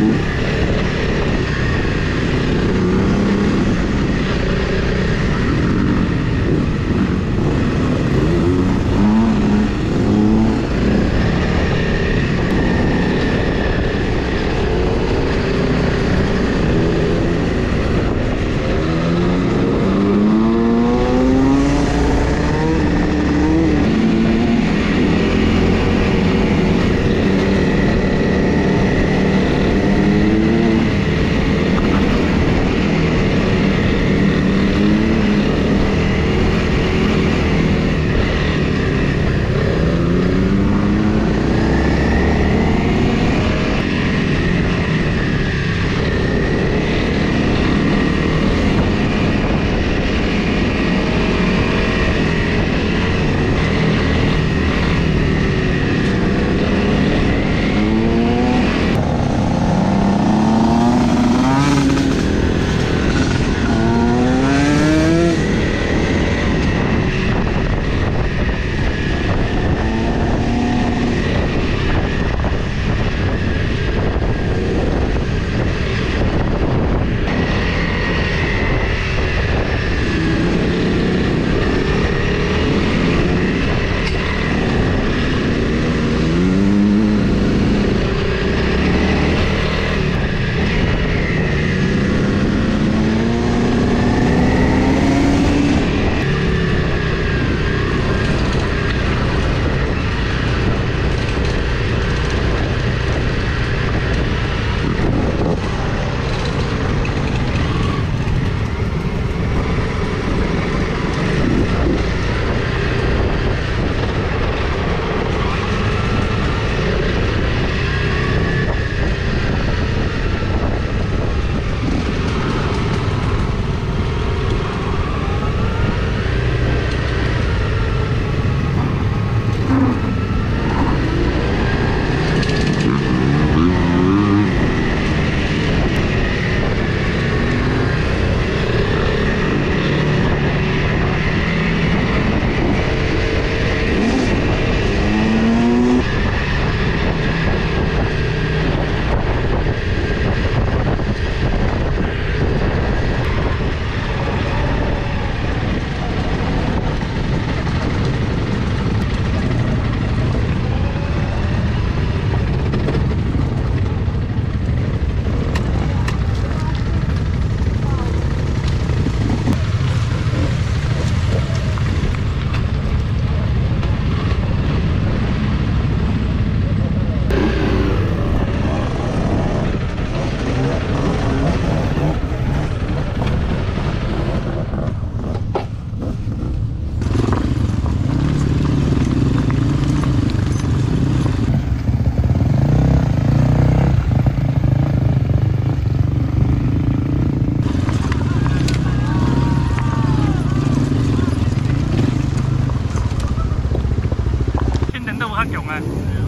you. 黑熊啊！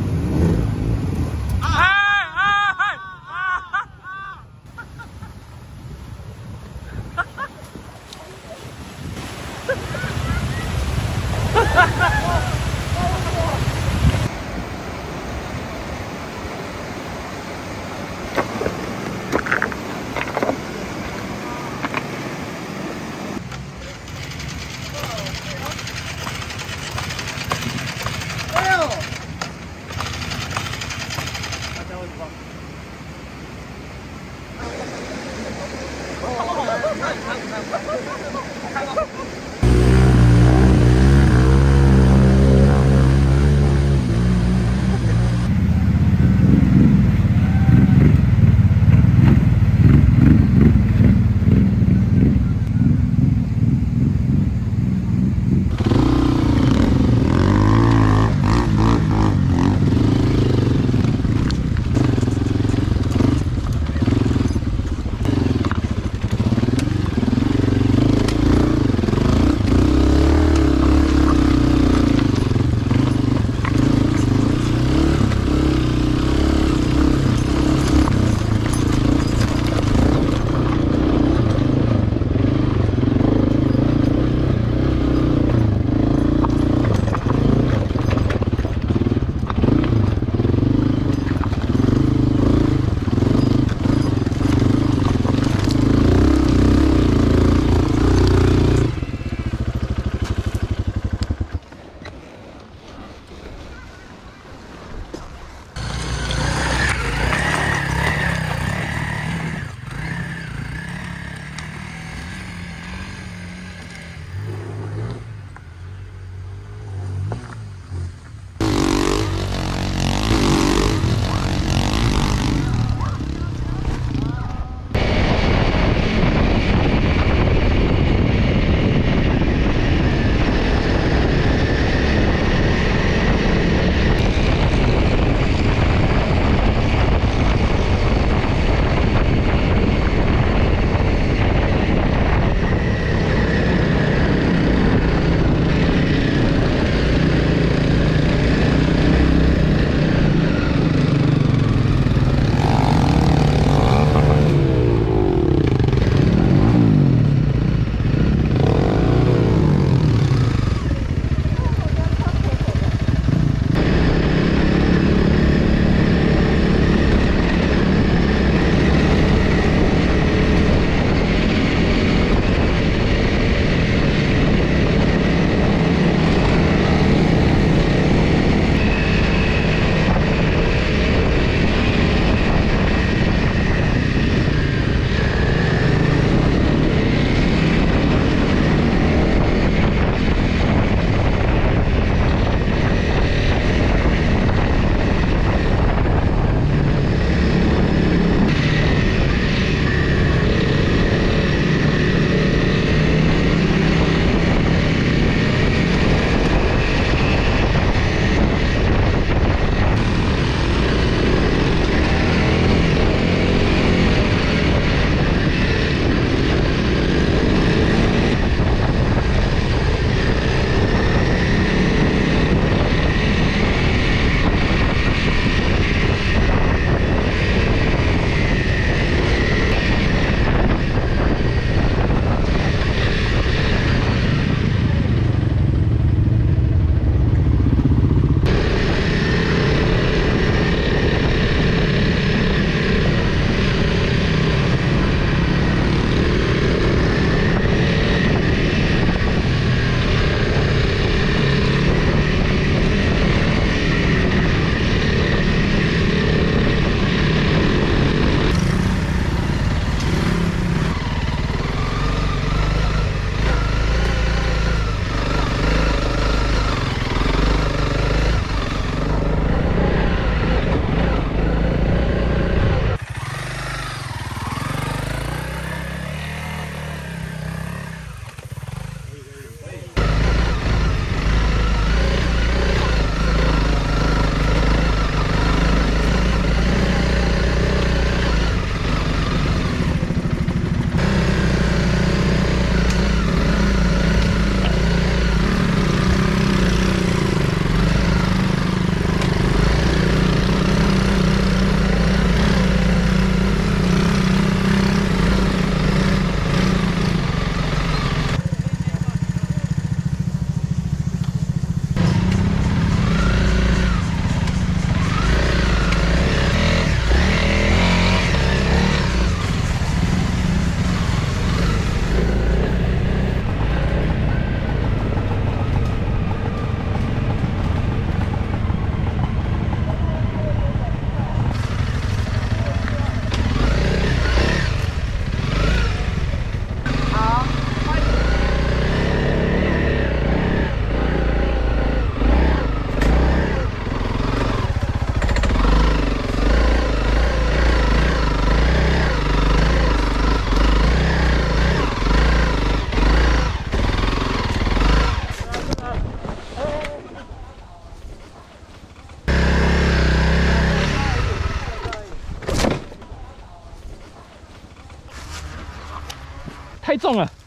太重了。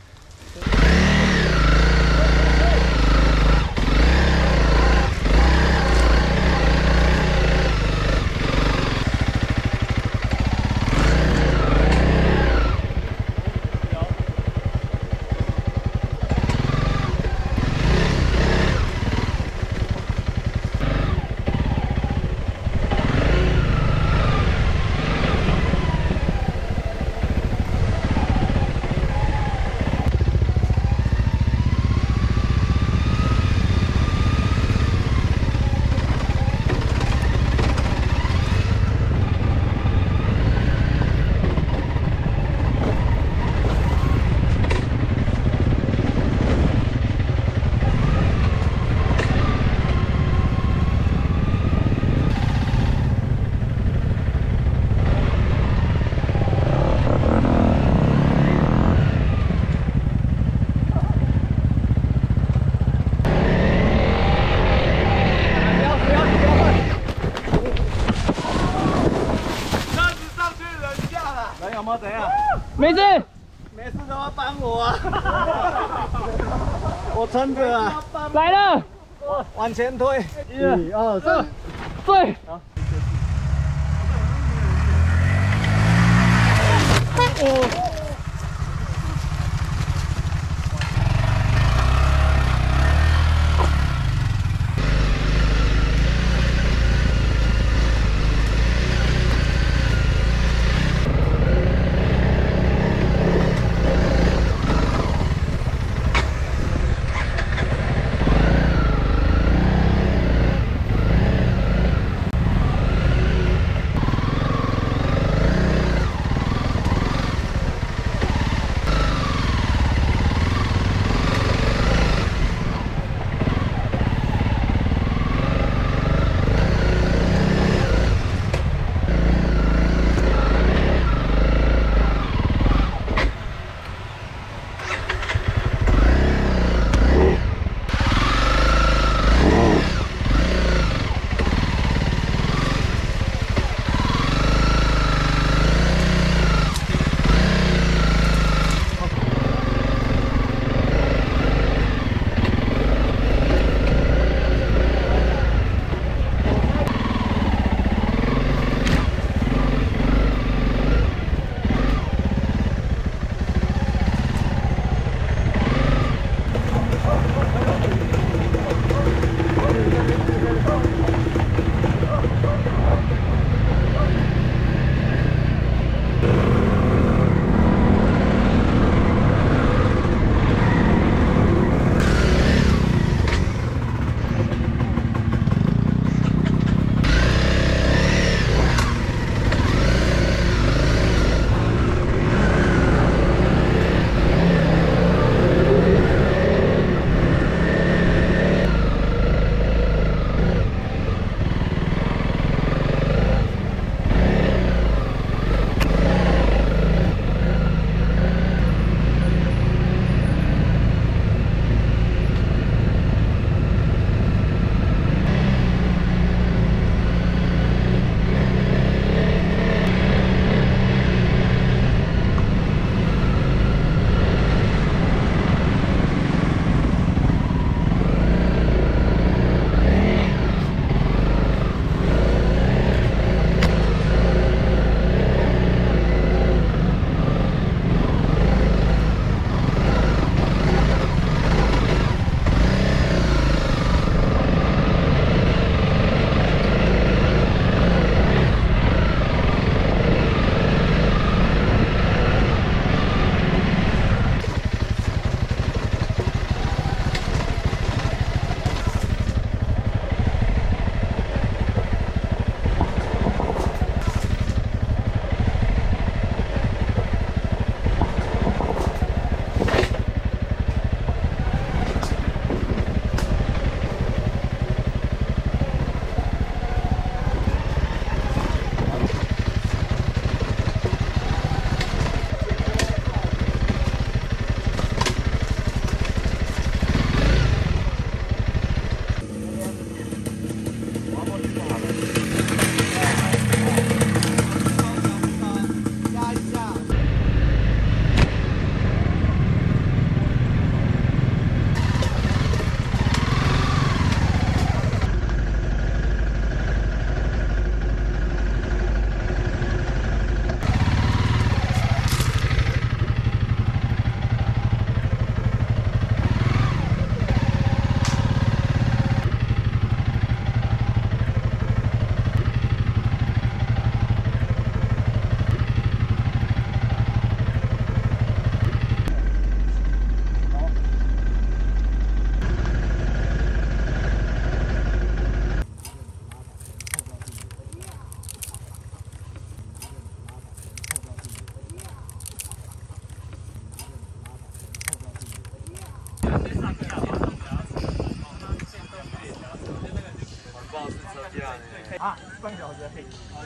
没事，没事的话帮我啊，我撑着啊，来了，往前推，一二三，对。好，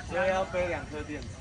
小时而已。现在要背两颗电池。